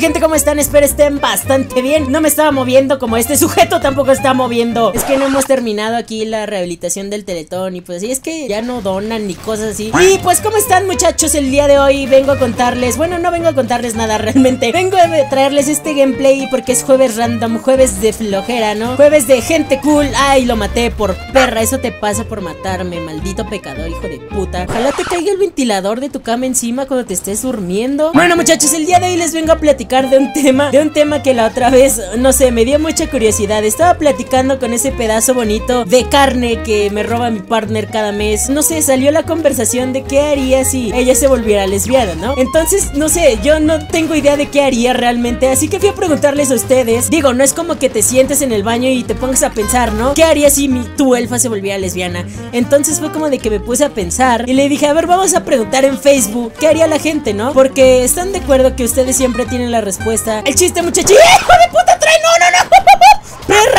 gente? ¿Cómo están? Espero estén bastante bien No me estaba moviendo como este sujeto tampoco está moviendo Es que no hemos terminado aquí la rehabilitación del teletón Y pues así es que ya no donan ni cosas así Y pues ¿cómo están muchachos? El día de hoy vengo a contarles Bueno, no vengo a contarles nada realmente Vengo a traerles este gameplay porque es jueves random Jueves de flojera, ¿no? Jueves de gente cool Ay, lo maté por perra Eso te pasa por matarme, maldito pecador, hijo de puta Ojalá te caiga el ventilador de tu cama encima cuando te estés durmiendo Bueno muchachos, el día de hoy les vengo a platicar de un tema, de un tema que la otra vez, no sé, me dio mucha curiosidad. Estaba platicando con ese pedazo bonito de carne que me roba mi partner cada mes. No sé, salió la conversación de qué haría si ella se volviera lesbiana, ¿no? Entonces, no sé, yo no tengo idea de qué haría realmente, así que fui a preguntarles a ustedes. Digo, no es como que te sientes en el baño y te pongas a pensar, ¿no? ¿Qué haría si mi, tu elfa se volviera lesbiana? Entonces fue como de que me puse a pensar y le dije, a ver, vamos a preguntar en Facebook qué haría la gente, ¿no? Porque están de acuerdo que ustedes siempre tienen la respuesta. El chiste, muchachos. ¡Hijo de puta, trae! ¡No, no, no! perra,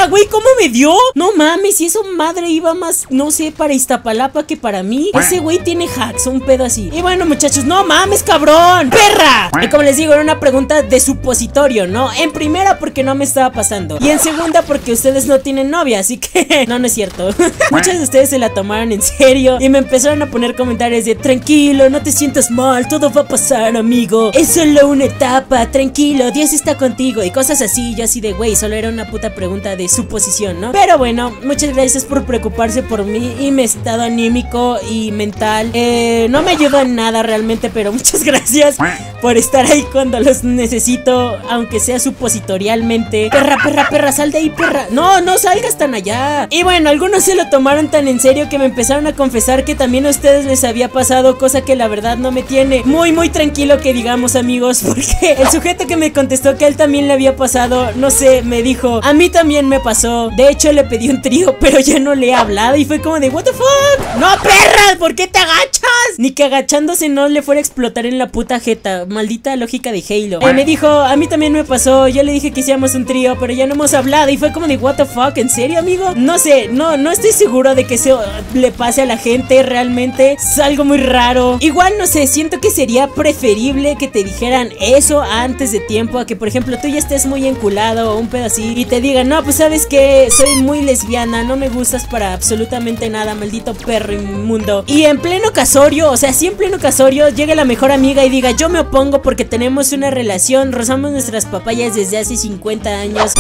güey, ¿cómo me dio? No mames, si eso madre iba más, no sé, para Iztapalapa que para mí. Ese güey tiene hacks, un pedo así. Y bueno, muchachos, no mames, cabrón. ¡Perra! Y como les digo, era una pregunta de supositorio, ¿no? En primera, porque no me estaba pasando. Y en segunda, porque ustedes no tienen novia, así que no, no es cierto. Muchos de ustedes se la tomaron en serio y me empezaron a poner comentarios de tranquilo, no te sientas mal, todo va a pasar, amigo. Es solo una etapa, tranquilo, Dios está contigo y cosas así. Yo así de, güey, solo era una puta pregunta de su posición, ¿no? Pero bueno, muchas gracias por preocuparse por mí y mi estado anímico y mental. Eh, no me ayuda en nada realmente, pero muchas gracias por estar ahí cuando los necesito, aunque sea supositorialmente. Perra, perra, perra, sal de ahí, perra. No, no salgas tan allá. Y bueno, algunos se lo tomaron tan en serio que me empezaron a confesar que también a ustedes les había pasado, cosa que la verdad no me tiene muy, muy tranquilo que digamos, amigos, porque el sujeto que me contestó que a él también le había pasado, no sé, me dijo, a mí también me pasó. De hecho, le pedí un trío, pero ya no le he hablado. Y fue como de, ¿What the fuck? ¡No, perra! ¿Por qué te agachas? Ni que agachándose no le fuera a explotar en la puta jeta. Maldita lógica de Halo. me dijo, a mí también me pasó. Yo le dije que hiciéramos un trío, pero ya no hemos hablado. Y fue como de, ¿What the fuck? ¿En serio, amigo? No sé, no, no estoy seguro de que eso le pase a la gente. Realmente es algo muy raro. Igual, no sé, siento que sería preferible que te dijeran eso antes de tiempo. A que, por ejemplo, tú ya estés muy enculado o un pedacito y te digan, no, pues sabes que soy muy lesbiana, no me gustas para absolutamente nada, maldito perro inmundo. Y en pleno casorio, o sea, si en pleno casorio llega la mejor amiga y diga, yo me opongo porque tenemos una relación, rozamos nuestras papayas desde hace 50 años.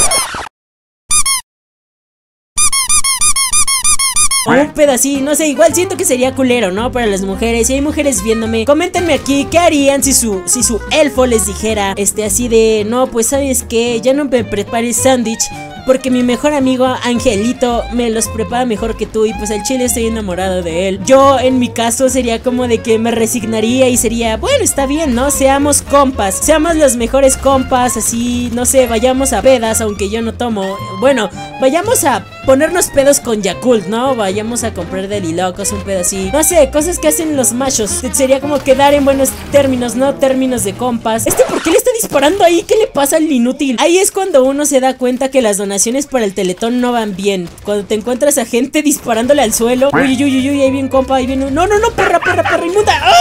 un pedacito, no sé, igual siento que sería culero, ¿no? Para las mujeres. Si hay mujeres viéndome, coméntenme aquí qué harían si su, si su elfo les dijera, este, así de, no, pues sabes que ya no me prepares sándwich porque mi mejor amigo Angelito me los prepara mejor que tú y pues el chile estoy enamorado de él. Yo en mi caso sería como de que me resignaría y sería, bueno, está bien, ¿no? Seamos compas, seamos los mejores compas, así, no sé, vayamos a pedas, aunque yo no tomo. Bueno, vayamos a ponernos pedos con Yakult, ¿no? Vayamos a comprar delilocos, un pedo así. No sé, cosas que hacen los machos. Sería como quedar en buenos términos, no términos de compas. Este, ¿por qué le está disparando ahí? ¿Qué le pasa al inútil? Ahí es cuando uno se da cuenta que las donaciones para el teletón no van bien. Cuando te encuentras a gente disparándole al suelo. Uy, uy, uy, uy, ahí viene compa, ahí viene. No, no, no, perra, perra, perra inmunda.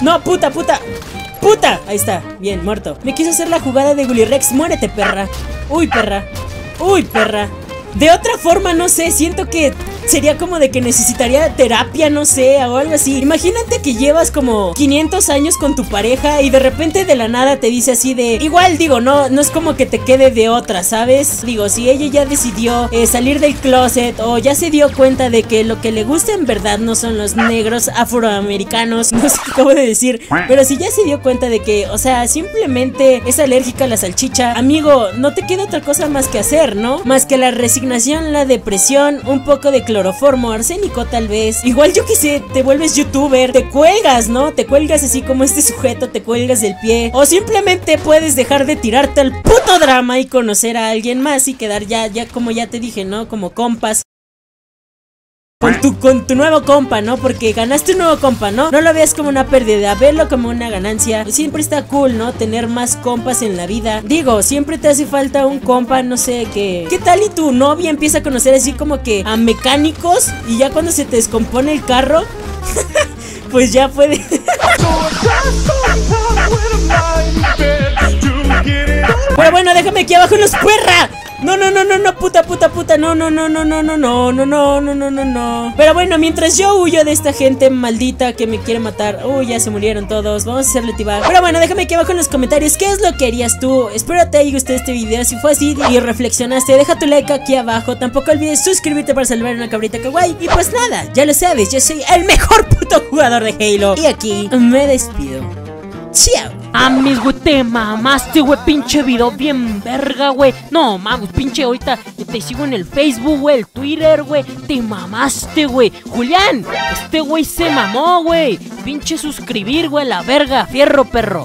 No, puta, puta. ¡Puta! Ahí está, bien, muerto. Me quiso hacer la jugada de Gully Rex. Muérete, perra. Uy, perra. Uy, perra. De otra forma, no sé, siento que sería como de que necesitaría terapia, no sé, o algo así. Imagínate que llevas como 500 años con tu pareja y de repente de la nada te dice así de... Igual digo, no, no es como que te quede de otra, ¿sabes? Digo, si ella ya decidió eh, salir del closet o ya se dio cuenta de que lo que le gusta en verdad no son los negros afroamericanos, no sé cómo de decir, pero si ya se dio cuenta de que, o sea, simplemente es alérgica a la salchicha, amigo, no te queda otra cosa más que hacer, ¿no? Más que la resignación, la depresión, un poco de cloroformo, arsénico tal vez. Igual yo que sé, te vuelves youtuber, te cuelgas, ¿no? Te cuelgas así como este sujeto, te cuelgas del pie. O simplemente puedes dejar de tirarte al puto drama y conocer a alguien más y quedar ya, ya como ya te dije, ¿no? Como compas. Con tu, con tu nuevo compa, ¿no? Porque ganaste un nuevo compa, ¿no? No lo veas como una pérdida, verlo como una ganancia. Siempre está cool, ¿no? Tener más compas en la vida. Digo, siempre te hace falta un compa, no sé, que... ¿Qué tal y tu novia empieza a conocer así como que a mecánicos? Y ya cuando se te descompone el carro... pues ya puede. Pero bueno, déjame aquí abajo los perra. No, no, no, no, no, puta, puta, puta, no, no, no, no, no, no, no, no, no, no, no, no, no. Pero bueno, mientras yo huyo de esta gente maldita que me quiere matar. Uy, ya se murieron todos. Vamos a hacerle tibar. Pero bueno, déjame aquí abajo en los comentarios qué es lo que harías tú. Espero te haya gustado este video. Si fue así y reflexionaste, deja tu like aquí abajo. Tampoco olvides suscribirte para salvar una cabrita kawaii. Y pues nada, ya lo sabes, yo soy el mejor puto jugador de Halo. Y aquí me despido. Chao. A mis güey, te mamaste, güey. Pinche video bien verga, güey. No mames, pinche ahorita te sigo en el Facebook, güey, el Twitter, güey. Te mamaste, güey. Julián, este güey se mamó, güey. Pinche suscribir, güey, la verga. Fierro, perro.